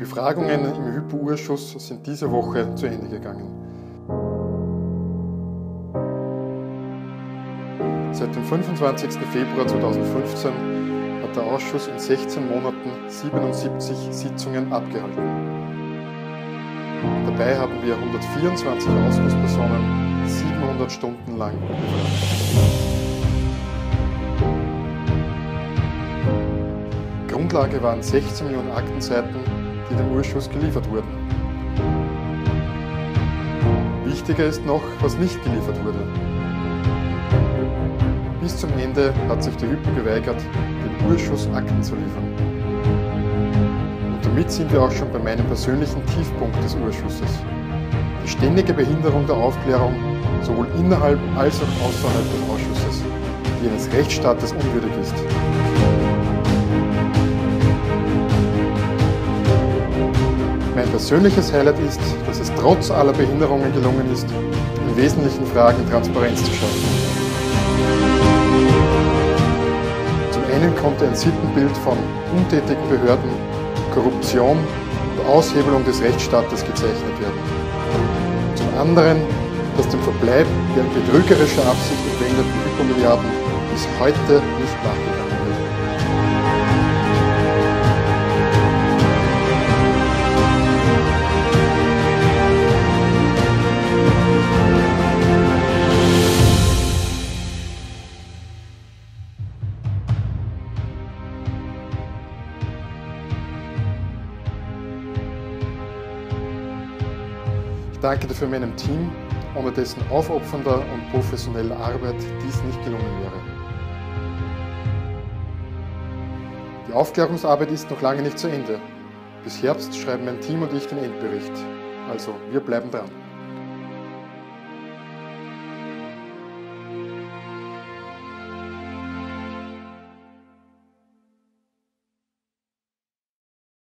Befragungen im Hypo-Urschuss sind diese Woche zu Ende gegangen. Seit dem 25. Februar 2015 hat der Ausschuss in 16 Monaten 77 Sitzungen abgehalten. Dabei haben wir 124 Ausschusspersonen 700 Stunden lang befragt. Grundlage waren 16 Millionen Aktenseiten, die dem Urschuss geliefert wurden. Wichtiger ist noch, was nicht geliefert wurde. Bis zum Ende hat sich der Hypo geweigert, dem Urschuss Akten zu liefern. Und damit sind wir auch schon bei meinem persönlichen Tiefpunkt des Urschusses. Die ständige Behinderung der Aufklärung, sowohl innerhalb als auch außerhalb des Ausschusses, die eines Rechtsstaates unwürdig ist. Persönliches Highlight ist, dass es trotz aller Behinderungen gelungen ist, in wesentlichen Fragen Transparenz zu schaffen. Zum einen konnte ein Sittenbild von untätigen Behörden, Korruption und Aushebelung des Rechtsstaates gezeichnet werden. Zum anderen, dass dem Verbleib der betrügerischer Absicht entwendeten Hypomilliarden bis heute nicht nachgegangen danke dafür meinem Team, ohne dessen aufopfernder und professioneller Arbeit dies nicht gelungen wäre. Die Aufklärungsarbeit ist noch lange nicht zu Ende. Bis Herbst schreiben mein Team und ich den Endbericht. Also, wir bleiben dran.